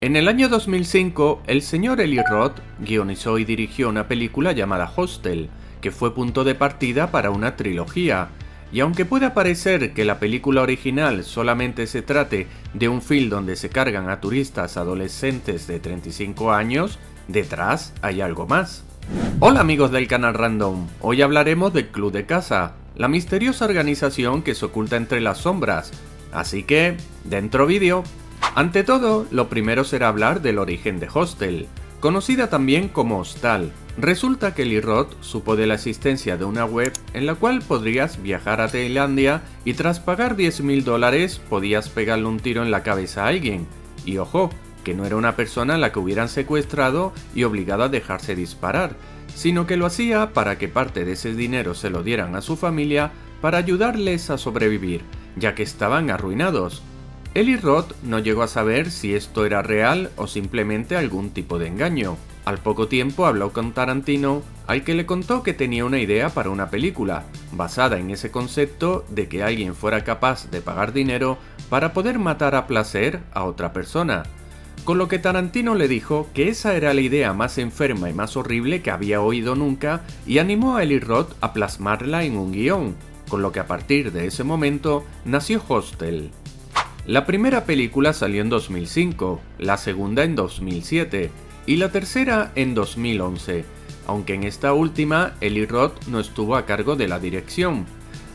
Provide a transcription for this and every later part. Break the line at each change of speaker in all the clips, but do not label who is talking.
En el año 2005, el señor Eli Roth guionizó y dirigió una película llamada Hostel, que fue punto de partida para una trilogía. Y aunque pueda parecer que la película original solamente se trate de un film donde se cargan a turistas adolescentes de 35 años, detrás hay algo más. Hola amigos del canal Random, hoy hablaremos del Club de Casa, la misteriosa organización que se oculta entre las sombras. Así que, dentro vídeo. Ante todo, lo primero será hablar del origen de Hostel, conocida también como Hostal. Resulta que Lee supo de la existencia de una web en la cual podrías viajar a Tailandia y tras pagar 10 mil dólares podías pegarle un tiro en la cabeza a alguien. Y ojo, que no era una persona la que hubieran secuestrado y obligado a dejarse disparar, sino que lo hacía para que parte de ese dinero se lo dieran a su familia para ayudarles a sobrevivir, ya que estaban arruinados. Eli Roth no llegó a saber si esto era real o simplemente algún tipo de engaño. Al poco tiempo habló con Tarantino, al que le contó que tenía una idea para una película, basada en ese concepto de que alguien fuera capaz de pagar dinero para poder matar a placer a otra persona. Con lo que Tarantino le dijo que esa era la idea más enferma y más horrible que había oído nunca y animó a Eli Roth a plasmarla en un guion, con lo que a partir de ese momento nació Hostel. La primera película salió en 2005, la segunda en 2007 y la tercera en 2011, aunque en esta última Eli Roth no estuvo a cargo de la dirección.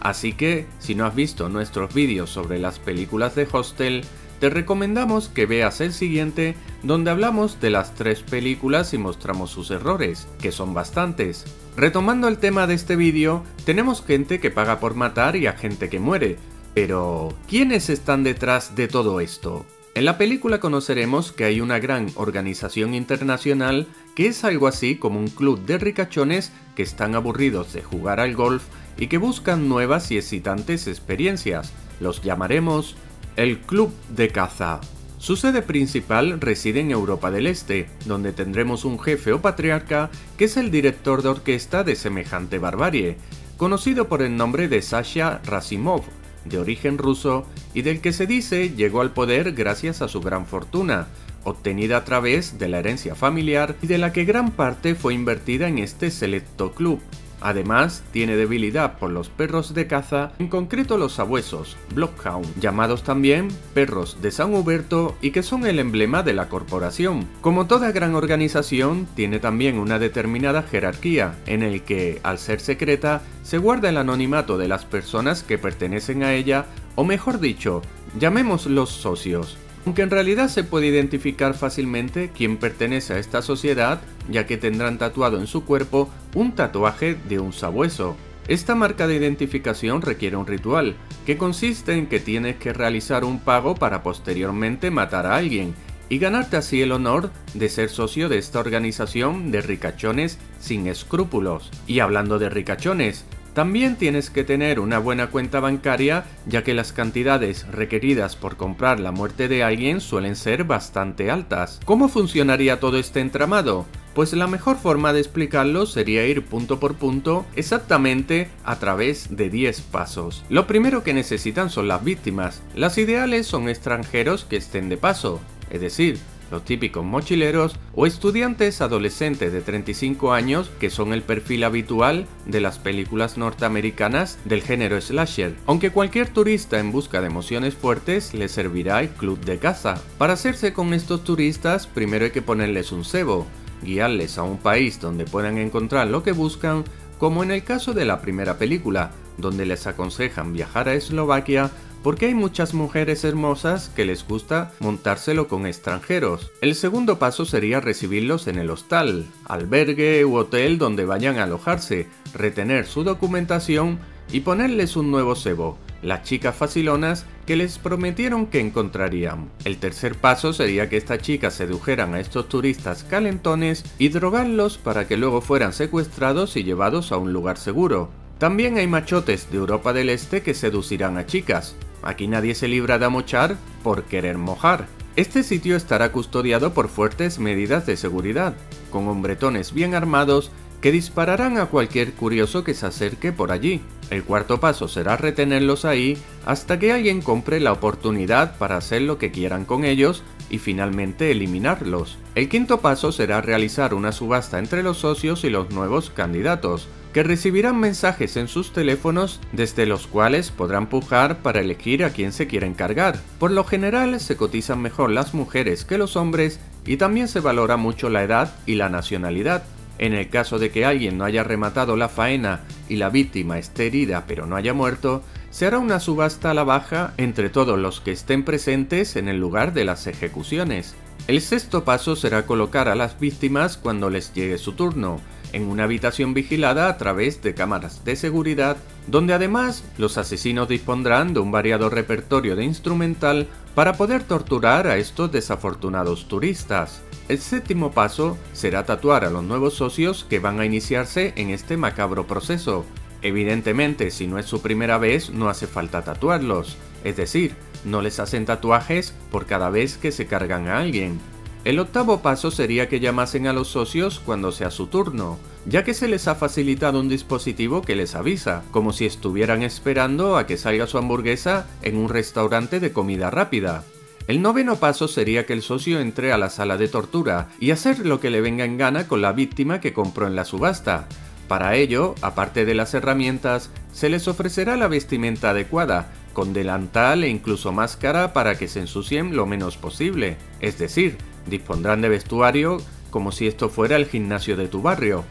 Así que, si no has visto nuestros vídeos sobre las películas de Hostel, te recomendamos que veas el siguiente donde hablamos de las tres películas y mostramos sus errores, que son bastantes. Retomando el tema de este vídeo, tenemos gente que paga por matar y a gente que muere, pero, ¿quiénes están detrás de todo esto? En la película conoceremos que hay una gran organización internacional que es algo así como un club de ricachones que están aburridos de jugar al golf y que buscan nuevas y excitantes experiencias. Los llamaremos el Club de Caza. Su sede principal reside en Europa del Este, donde tendremos un jefe o patriarca que es el director de orquesta de semejante barbarie, conocido por el nombre de Sasha Rasimov, de origen ruso y del que se dice llegó al poder gracias a su gran fortuna, obtenida a través de la herencia familiar y de la que gran parte fue invertida en este selecto club, Además, tiene debilidad por los perros de caza, en concreto los sabuesos, Bloodhound, llamados también perros de San Huberto y que son el emblema de la corporación. Como toda gran organización, tiene también una determinada jerarquía, en el que, al ser secreta, se guarda el anonimato de las personas que pertenecen a ella, o mejor dicho, llamémoslos socios aunque en realidad se puede identificar fácilmente quién pertenece a esta sociedad, ya que tendrán tatuado en su cuerpo un tatuaje de un sabueso. Esta marca de identificación requiere un ritual, que consiste en que tienes que realizar un pago para posteriormente matar a alguien, y ganarte así el honor de ser socio de esta organización de ricachones sin escrúpulos. Y hablando de ricachones, también tienes que tener una buena cuenta bancaria ya que las cantidades requeridas por comprar la muerte de alguien suelen ser bastante altas. ¿Cómo funcionaría todo este entramado? Pues la mejor forma de explicarlo sería ir punto por punto exactamente a través de 10 pasos. Lo primero que necesitan son las víctimas. Las ideales son extranjeros que estén de paso, es decir, los típicos mochileros o estudiantes adolescentes de 35 años que son el perfil habitual de las películas norteamericanas del género slasher, aunque cualquier turista en busca de emociones fuertes le servirá el club de casa. Para hacerse con estos turistas primero hay que ponerles un cebo, guiarles a un país donde puedan encontrar lo que buscan, como en el caso de la primera película, donde les aconsejan viajar a Eslovaquia porque hay muchas mujeres hermosas que les gusta montárselo con extranjeros. El segundo paso sería recibirlos en el hostal, albergue u hotel donde vayan a alojarse, retener su documentación y ponerles un nuevo cebo, las chicas facilonas que les prometieron que encontrarían. El tercer paso sería que estas chicas sedujeran a estos turistas calentones y drogarlos para que luego fueran secuestrados y llevados a un lugar seguro. También hay machotes de Europa del Este que seducirán a chicas. Aquí nadie se libra de amochar por querer mojar. Este sitio estará custodiado por fuertes medidas de seguridad, con hombretones bien armados que dispararán a cualquier curioso que se acerque por allí. El cuarto paso será retenerlos ahí hasta que alguien compre la oportunidad para hacer lo que quieran con ellos y finalmente eliminarlos. El quinto paso será realizar una subasta entre los socios y los nuevos candidatos, que recibirán mensajes en sus teléfonos desde los cuales podrán pujar para elegir a quién se quieren cargar. Por lo general se cotizan mejor las mujeres que los hombres y también se valora mucho la edad y la nacionalidad. En el caso de que alguien no haya rematado la faena y la víctima esté herida pero no haya muerto, se hará una subasta a la baja entre todos los que estén presentes en el lugar de las ejecuciones. El sexto paso será colocar a las víctimas cuando les llegue su turno, en una habitación vigilada a través de cámaras de seguridad, donde además los asesinos dispondrán de un variado repertorio de instrumental para poder torturar a estos desafortunados turistas. El séptimo paso será tatuar a los nuevos socios que van a iniciarse en este macabro proceso. Evidentemente, si no es su primera vez, no hace falta tatuarlos, es decir, no les hacen tatuajes por cada vez que se cargan a alguien. El octavo paso sería que llamasen a los socios cuando sea su turno, ya que se les ha facilitado un dispositivo que les avisa, como si estuvieran esperando a que salga su hamburguesa en un restaurante de comida rápida. El noveno paso sería que el socio entre a la sala de tortura y hacer lo que le venga en gana con la víctima que compró en la subasta. Para ello, aparte de las herramientas, se les ofrecerá la vestimenta adecuada, con delantal e incluso máscara para que se ensucien lo menos posible, es decir, Dispondrán de vestuario como si esto fuera el gimnasio de tu barrio.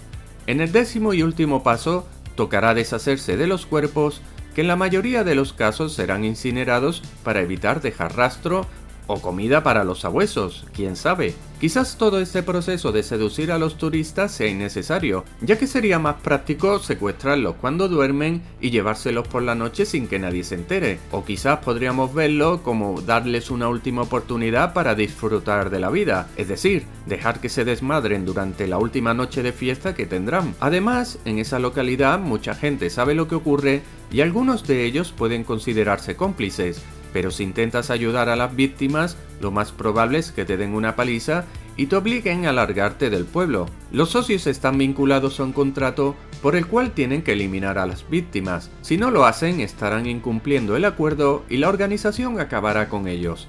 En el décimo y último paso, tocará deshacerse de los cuerpos que en la mayoría de los casos serán incinerados para evitar dejar rastro o comida para los sabuesos, quién sabe. Quizás todo este proceso de seducir a los turistas sea innecesario, ya que sería más práctico secuestrarlos cuando duermen y llevárselos por la noche sin que nadie se entere. O quizás podríamos verlo como darles una última oportunidad para disfrutar de la vida, es decir, dejar que se desmadren durante la última noche de fiesta que tendrán. Además, en esa localidad mucha gente sabe lo que ocurre y algunos de ellos pueden considerarse cómplices, pero si intentas ayudar a las víctimas, lo más probable es que te den una paliza y te obliguen a largarte del pueblo. Los socios están vinculados a un contrato por el cual tienen que eliminar a las víctimas. Si no lo hacen, estarán incumpliendo el acuerdo y la organización acabará con ellos.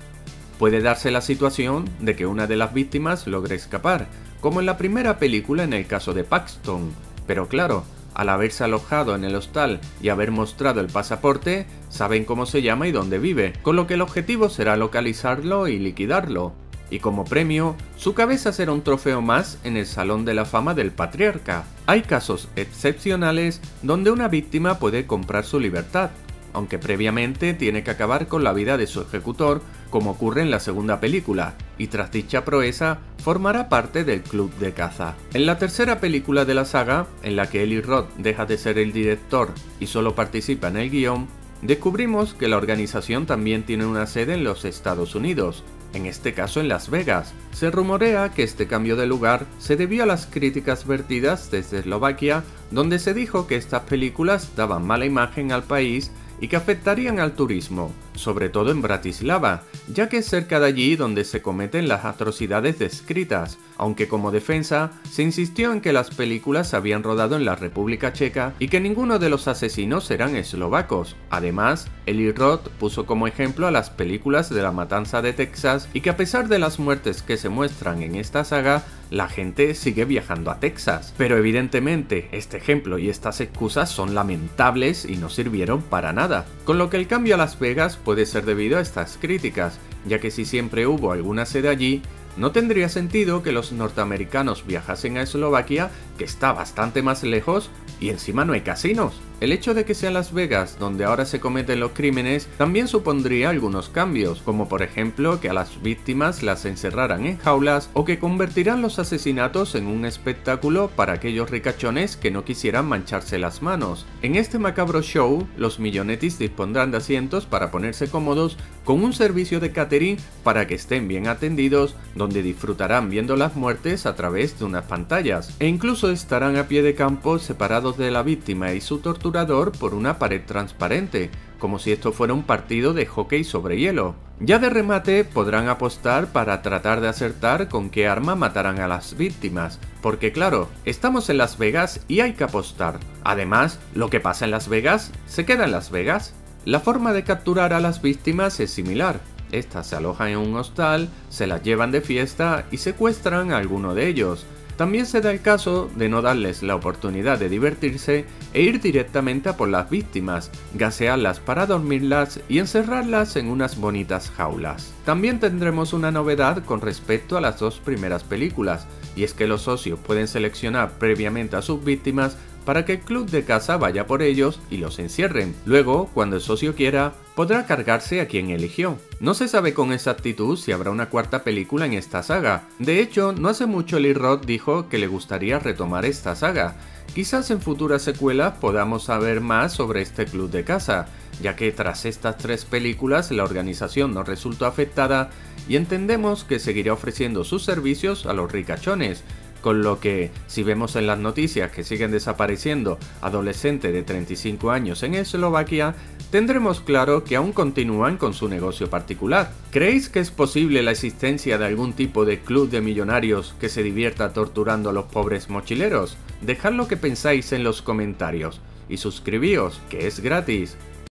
Puede darse la situación de que una de las víctimas logre escapar, como en la primera película en el caso de Paxton. Pero claro, al haberse alojado en el hostal y haber mostrado el pasaporte, saben cómo se llama y dónde vive, con lo que el objetivo será localizarlo y liquidarlo. Y como premio, su cabeza será un trofeo más en el Salón de la Fama del Patriarca. Hay casos excepcionales donde una víctima puede comprar su libertad, aunque previamente tiene que acabar con la vida de su ejecutor, como ocurre en la segunda película, y tras dicha proeza formará parte del club de caza. En la tercera película de la saga, en la que Eli Roth deja de ser el director y solo participa en el guion, descubrimos que la organización también tiene una sede en los Estados Unidos, en este caso en Las Vegas. Se rumorea que este cambio de lugar se debió a las críticas vertidas desde Eslovaquia, donde se dijo que estas películas daban mala imagen al país y que afectarían al turismo, sobre todo en Bratislava, ya que es cerca de allí donde se cometen las atrocidades descritas, aunque como defensa se insistió en que las películas se habían rodado en la República Checa y que ninguno de los asesinos eran eslovacos. Además, Eli Roth puso como ejemplo a las películas de la matanza de Texas y que a pesar de las muertes que se muestran en esta saga, la gente sigue viajando a Texas. Pero evidentemente, este ejemplo y estas excusas son lamentables y no sirvieron para nada. Con lo que el cambio a Las Vegas puede ser debido a estas críticas, ya que si siempre hubo alguna sede allí, no tendría sentido que los norteamericanos viajasen a Eslovaquia, está bastante más lejos, y encima no hay casinos. El hecho de que sea Las Vegas donde ahora se cometen los crímenes también supondría algunos cambios, como por ejemplo que a las víctimas las encerraran en jaulas o que convertirán los asesinatos en un espectáculo para aquellos ricachones que no quisieran mancharse las manos. En este macabro show, los millonetis dispondrán de asientos para ponerse cómodos con un servicio de catering para que estén bien atendidos, donde disfrutarán viendo las muertes a través de unas pantallas, e incluso estarán a pie de campo separados de la víctima y su torturador por una pared transparente, como si esto fuera un partido de hockey sobre hielo. Ya de remate podrán apostar para tratar de acertar con qué arma matarán a las víctimas, porque claro, estamos en Las Vegas y hay que apostar. Además, lo que pasa en Las Vegas se queda en Las Vegas. La forma de capturar a las víctimas es similar. Estas se alojan en un hostal, se las llevan de fiesta y secuestran a alguno de ellos. También se da el caso de no darles la oportunidad de divertirse e ir directamente a por las víctimas, gasearlas para dormirlas y encerrarlas en unas bonitas jaulas. También tendremos una novedad con respecto a las dos primeras películas, y es que los socios pueden seleccionar previamente a sus víctimas para que el club de casa vaya por ellos y los encierren. Luego, cuando el socio quiera, podrá cargarse a quien eligió. No se sabe con exactitud si habrá una cuarta película en esta saga. De hecho, no hace mucho Lee Roth dijo que le gustaría retomar esta saga. Quizás en futuras secuelas podamos saber más sobre este club de casa, ya que tras estas tres películas la organización no resultó afectada y entendemos que seguirá ofreciendo sus servicios a los ricachones, con lo que, si vemos en las noticias que siguen desapareciendo adolescentes de 35 años en Eslovaquia, tendremos claro que aún continúan con su negocio particular. ¿Creéis que es posible la existencia de algún tipo de club de millonarios que se divierta torturando a los pobres mochileros? Dejad lo que pensáis en los comentarios y suscribíos, que es gratis.